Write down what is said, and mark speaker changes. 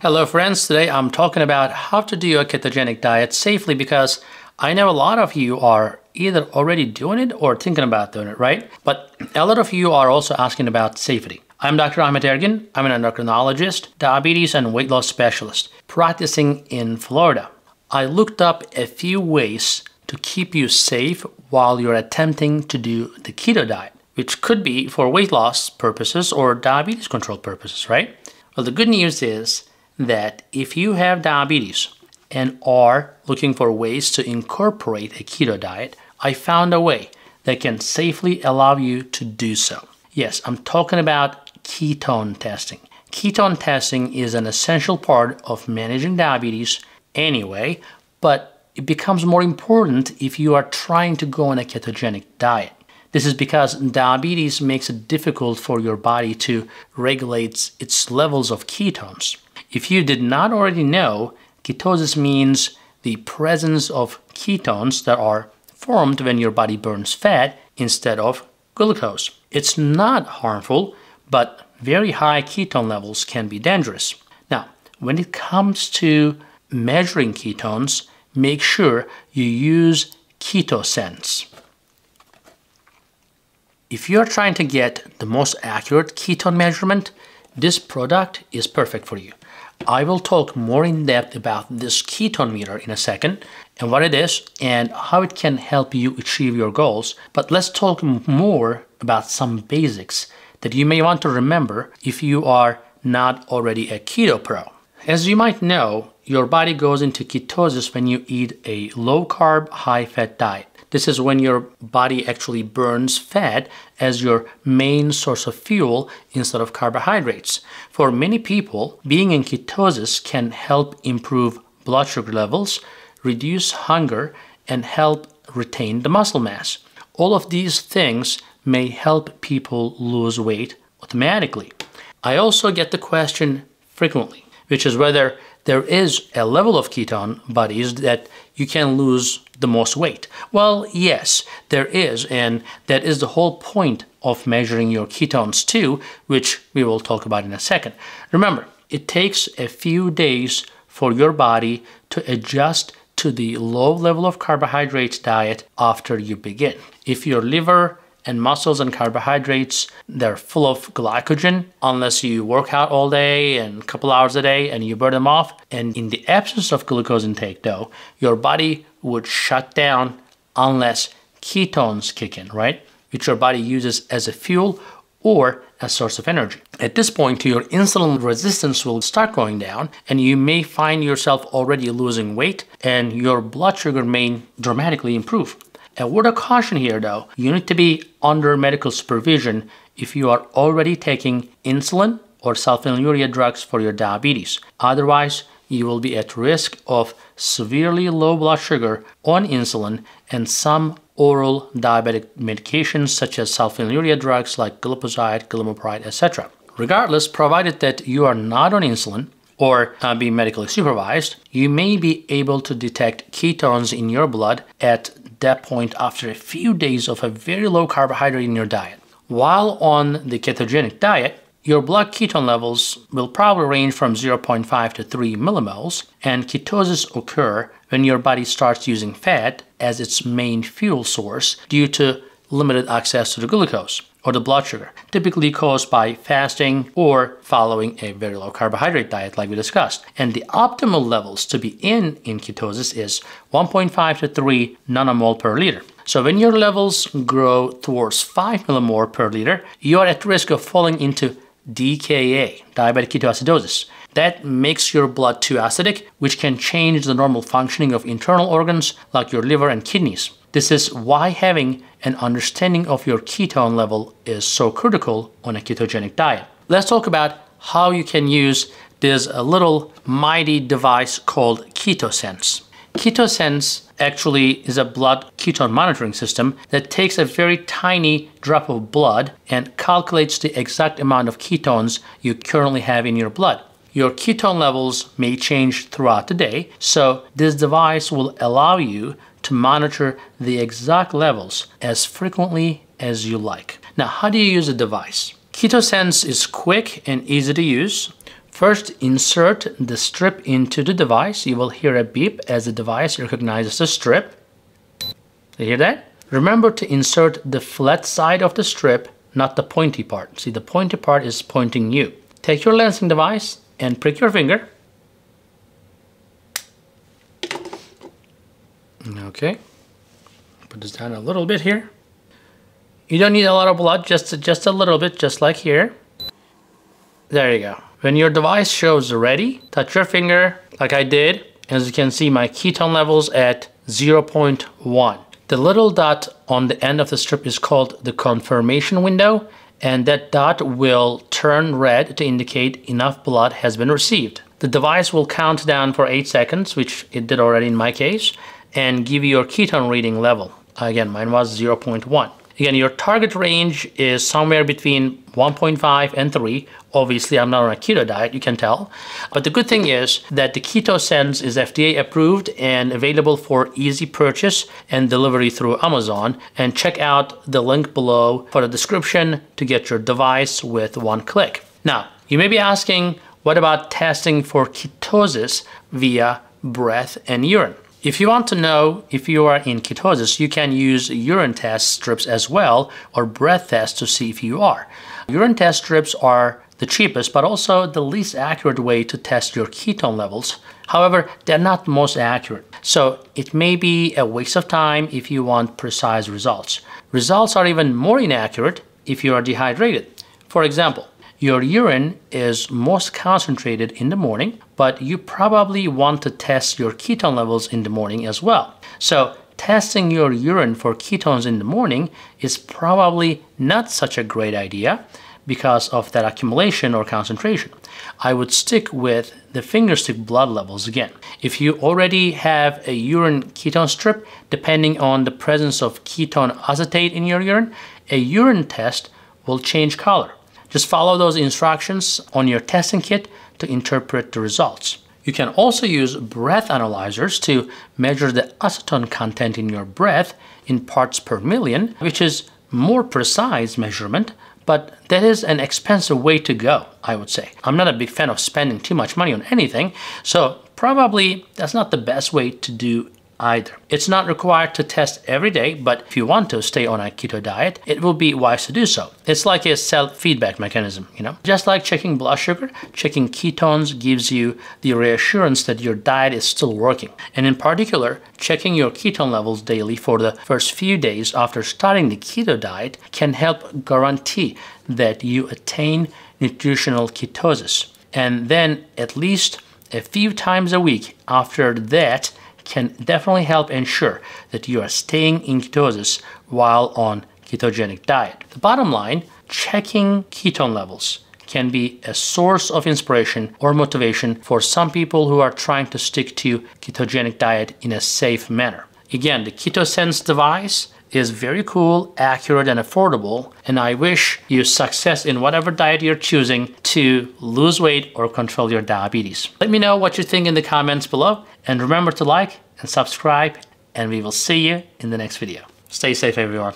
Speaker 1: Hello friends, today I'm talking about how to do a ketogenic diet safely because I know a lot of you are either already doing it or thinking about doing it, right? But a lot of you are also asking about safety. I'm Dr. Ahmet Ergin. I'm an endocrinologist, diabetes and weight loss specialist practicing in Florida. I looked up a few ways to keep you safe while you're attempting to do the keto diet, which could be for weight loss purposes or diabetes control purposes, right? Well, the good news is that if you have diabetes and are looking for ways to incorporate a keto diet, I found a way that can safely allow you to do so. Yes, I'm talking about ketone testing. Ketone testing is an essential part of managing diabetes anyway, but it becomes more important if you are trying to go on a ketogenic diet. This is because diabetes makes it difficult for your body to regulate its levels of ketones. If you did not already know, ketosis means the presence of ketones that are formed when your body burns fat instead of glucose. It's not harmful, but very high ketone levels can be dangerous. Now, when it comes to measuring ketones, make sure you use KetoSens. If you're trying to get the most accurate ketone measurement, this product is perfect for you. I will talk more in depth about this ketone meter in a second and what it is and how it can help you achieve your goals. But let's talk more about some basics that you may want to remember if you are not already a keto pro. As you might know, your body goes into ketosis when you eat a low carb, high fat diet. This is when your body actually burns fat as your main source of fuel instead of carbohydrates. For many people, being in ketosis can help improve blood sugar levels, reduce hunger, and help retain the muscle mass. All of these things may help people lose weight automatically. I also get the question frequently, which is whether there is a level of ketone bodies that you can lose the most weight? Well, yes, there is, and that is the whole point of measuring your ketones too, which we will talk about in a second. Remember, it takes a few days for your body to adjust to the low level of carbohydrates diet after you begin. If your liver and muscles and carbohydrates they're full of glycogen unless you work out all day and a couple hours a day and you burn them off and in the absence of glucose intake though your body would shut down unless ketones kick in right which your body uses as a fuel or a source of energy. At this point, your insulin resistance will start going down, and you may find yourself already losing weight, and your blood sugar may dramatically improve. A word of caution here though, you need to be under medical supervision if you are already taking insulin or sulfonylurea drugs for your diabetes. Otherwise, you will be at risk of severely low blood sugar on insulin and some oral diabetic medications such as sulfonylurea drugs like glipizide, glimepiride, etc. Regardless, provided that you are not on insulin or uh, be medically supervised, you may be able to detect ketones in your blood at that point after a few days of a very low carbohydrate in your diet. While on the ketogenic diet, your blood ketone levels will probably range from 0.5 to 3 millimoles, and ketosis occur when your body starts using fat as its main fuel source due to limited access to the glucose or the blood sugar, typically caused by fasting or following a very low carbohydrate diet like we discussed. And the optimal levels to be in in ketosis is 1.5 to 3 nanomole per liter. So when your levels grow towards 5 millimole per liter, you are at risk of falling into DKA, diabetic ketoacidosis. That makes your blood too acidic, which can change the normal functioning of internal organs like your liver and kidneys. This is why having an understanding of your ketone level is so critical on a ketogenic diet. Let's talk about how you can use this uh, little mighty device called KetoSens. KetoSens actually is a blood ketone monitoring system that takes a very tiny drop of blood and calculates the exact amount of ketones you currently have in your blood. Your ketone levels may change throughout the day, so this device will allow you to monitor the exact levels as frequently as you like. Now, how do you use the device? KetoSens is quick and easy to use. First, insert the strip into the device. You will hear a beep as the device recognizes the strip. You hear that? Remember to insert the flat side of the strip, not the pointy part. See, the pointy part is pointing you. Take your lancing device and prick your finger. Okay. Put this down a little bit here. You don't need a lot of blood, just, just a little bit, just like here. There you go. When your device shows ready, touch your finger like I did. As you can see, my ketone levels at 0.1. The little dot on the end of the strip is called the confirmation window and that dot will turn red to indicate enough blood has been received. The device will count down for 8 seconds, which it did already in my case, and give you your ketone reading level. Again, mine was 0.1. Again, your target range is somewhere between 1.5 and 3. Obviously, I'm not on a keto diet, you can tell. But the good thing is that the KetoSens is FDA approved and available for easy purchase and delivery through Amazon. And check out the link below for the description to get your device with one click. Now, you may be asking, what about testing for ketosis via breath and urine? If you want to know if you are in ketosis, you can use urine test strips as well or breath test to see if you are. Urine test strips are the cheapest but also the least accurate way to test your ketone levels. However, they're not the most accurate. So it may be a waste of time if you want precise results. Results are even more inaccurate if you are dehydrated. For example, your urine is most concentrated in the morning, but you probably want to test your ketone levels in the morning as well. So testing your urine for ketones in the morning is probably not such a great idea because of that accumulation or concentration. I would stick with the fingerstick blood levels again. If you already have a urine ketone strip, depending on the presence of ketone acetate in your urine, a urine test will change color. Just follow those instructions on your testing kit to interpret the results. You can also use breath analyzers to measure the acetone content in your breath in parts per million, which is more precise measurement, but that is an expensive way to go, I would say. I'm not a big fan of spending too much money on anything, so probably that's not the best way to do either. It's not required to test every day, but if you want to stay on a keto diet, it will be wise to do so. It's like a self-feedback mechanism, you know? Just like checking blood sugar, checking ketones gives you the reassurance that your diet is still working. And in particular, checking your ketone levels daily for the first few days after starting the keto diet can help guarantee that you attain nutritional ketosis. And then at least a few times a week after that, can definitely help ensure that you are staying in ketosis while on ketogenic diet. The bottom line, checking ketone levels can be a source of inspiration or motivation for some people who are trying to stick to ketogenic diet in a safe manner. Again, the KetoSens device is very cool, accurate, and affordable, and I wish you success in whatever diet you're choosing to lose weight or control your diabetes. Let me know what you think in the comments below, and remember to like and subscribe, and we will see you in the next video. Stay safe, everyone.